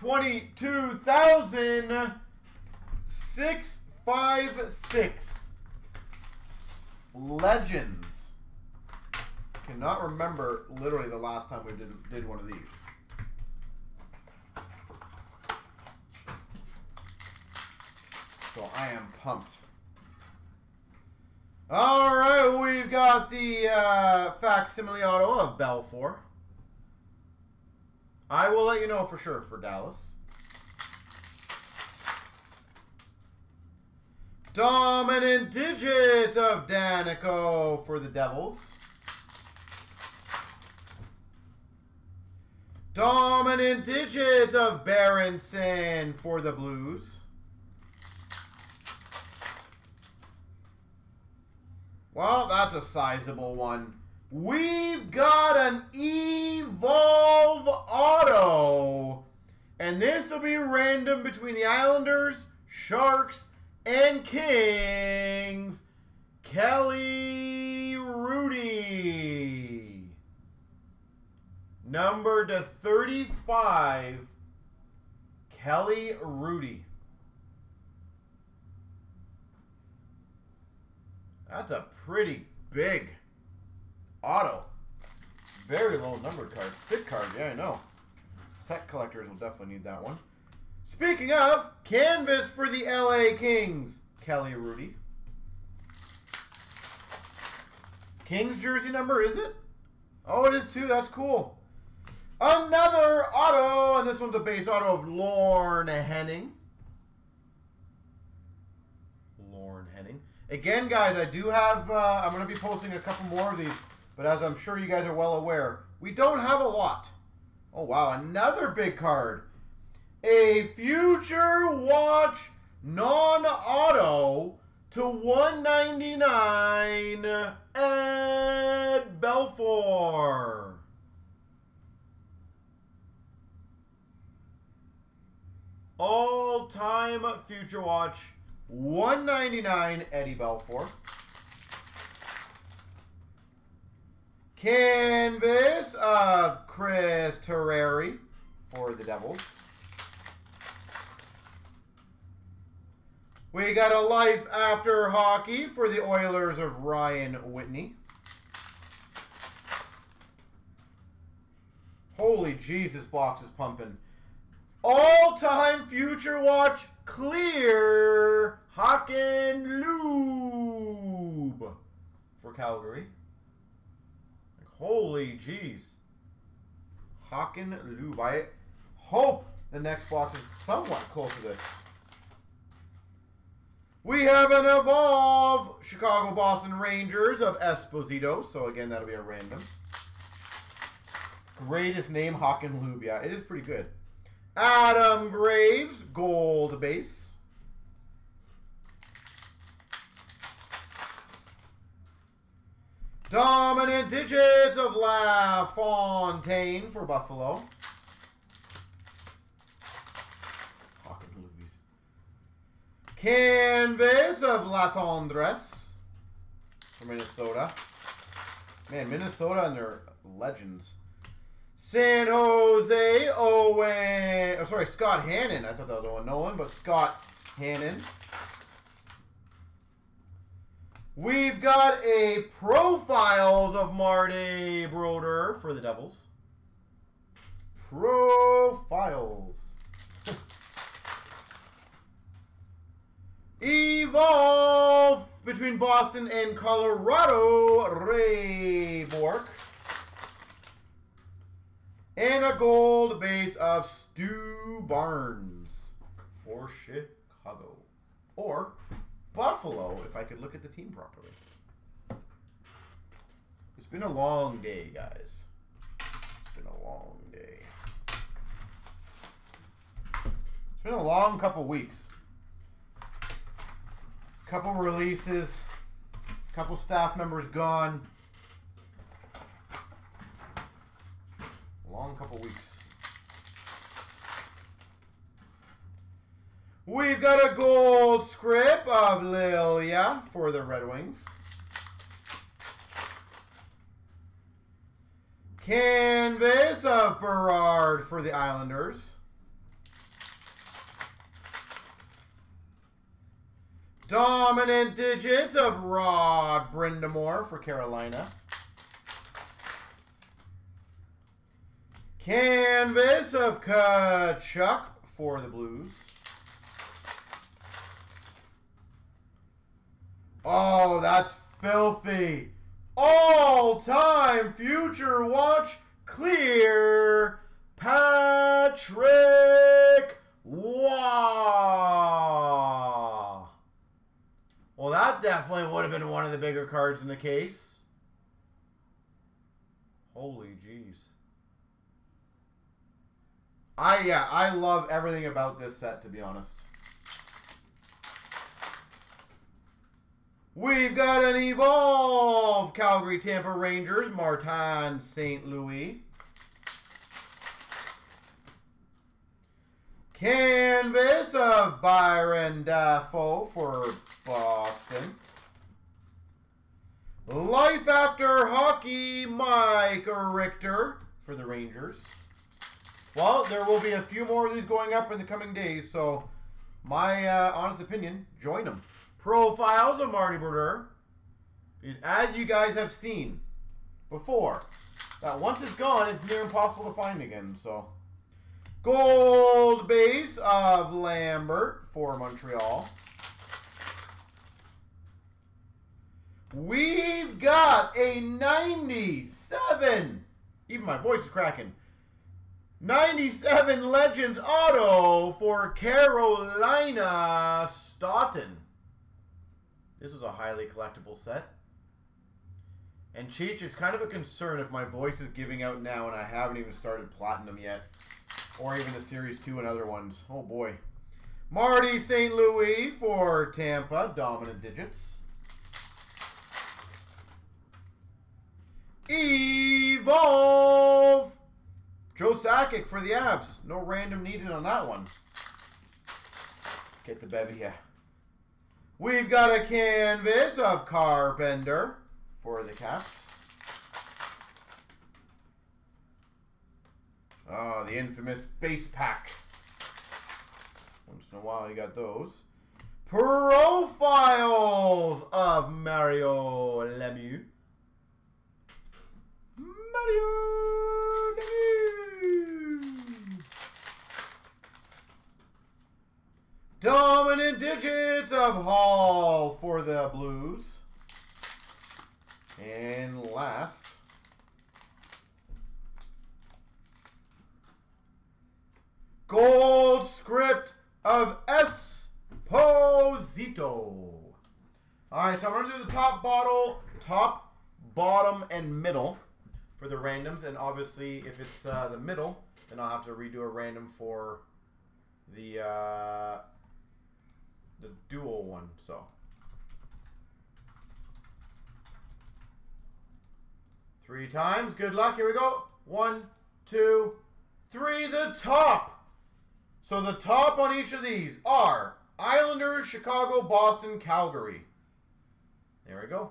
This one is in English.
22,656. Legends. Cannot remember literally the last time we did, did one of these. So I am pumped. All right, we've got the uh, facsimile auto of Belfour. I will let you know for sure for Dallas. Dominant digit of Daneyko for the Devils. Dominant digit of Berenson for the Blues. Well, that's a sizable one. We've got an Evolve Auto. And this will be random between the Islanders, Sharks, and Kings. Kelly Hrudey. Number to 35, Kelly Hrudey. That's a pretty big auto. Very low numbered card. Sick card, yeah, I know. Set collectors will definitely need that one. Speaking of, canvas for the LA Kings, Kelly Hrudey. Kings jersey number, is it? Oh, it is too. That's cool. Another auto, and this one's a base auto of Lorne Henning. Lorne Henning. Again, guys, I do have, uh, I'm going to be posting a couple more of these, but as I'm sure you guys are well aware, we don't have a lot. Oh, wow, another big card. A Future Watch non-auto to 199 Ed Belfour. All-time Future Watch 199 Eddie Belfour. Canvas of Chris Terreri for the Devils. We got a life after hockey for the Oilers of Ryan Whitney. Holy Jesus, box is pumping. All-time future watch clear Hakan Loob for Calgary. Holy jeez. Hakan Loob. I hope the next box is somewhat close to this. We have an Evolve Chicago Boston Rangers of Esposito. So again, that'll be a random. Greatest name, Loob. Yeah, it is pretty good. Adam Graves, gold base. Dominant digits of LaFontaine for Buffalo. Canvas of Latendresse for Minnesota. Man, Minnesota and their legends. San Jose, Owen. Oh, sorry, Scott Hannan. I thought that was Owen Nolan, but Scott Hannan. We've got a profiles of Marty Brodeur for the Devils. Profiles. Evolve between Boston and Colorado, Ray Bourque. And a gold base of Stu Barnes for Chicago. Or Buffalo, if I could look at the team properly. It's been a long day, guys. It's been a long day. It's been a long couple weeks. Couple releases. Couple staff members gone. long couple weeks. We've got a gold script of Lilja for the Red Wings. Canvas of Berard for the Islanders. Dominant digits of Rod Brind'Amour for Carolina. Canvas of Tkachuk for the Blues. Oh, that's filthy. All-time future watch clear Patrick Wow. Well, that definitely would have been one of the bigger cards in the case. Holy jeez. I yeah, I love everything about this set to be honest. We've got an Evolve Calgary Tampa Rangers, Martin St. Louis. Canvas of Byron Dafoe for Boston. Life After Hockey, Mike Richter for the Rangers. Well, there will be a few more of these going up in the coming days, so my uh, honest opinion, join them profiles of Marty Brodeur. As you guys have seen before, that once it's gone, it's near impossible to find again. So, gold base of Lambert for Montreal. We've got a 97. Even my voice is cracking. 97 Legends Auto for Carolina Staunton. This was a highly collectible set. And Cheech, it's kind of a concern if my voice is giving out now and I haven't even started Platinum yet. Or even the Series 2 and other ones. Oh boy. Marty St. Louis for Tampa, dominant digits. Evolve! Joe Sakic for the Avs. No random needed on that one. Get the bevy here. We've got a canvas of Carpenter for the Caps. Oh, the infamous base pack. Once in a while you got those. Profiles of Mario Lemieux. Mario Dominant digits of Hall for the Blues. And last. Gold script of Esposito. Alright, so I'm going to do the top bottle, top, bottom, and middle for the randoms. And obviously, if it's uh, the middle, then I'll have to redo a random for the... Uh, the dual one, so. Three times. Good luck. Here we go. One, two, three. The top. So the top on each of these are Islanders, Chicago, Boston, Calgary. There we go.